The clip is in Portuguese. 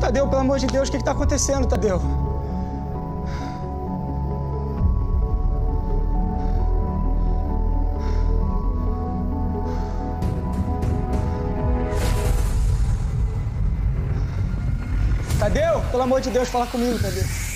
Tadeu, pelo amor de Deus, o que está acontecendo, Tadeu? Tadeu, pelo amor de Deus, fala comigo, Tadeu.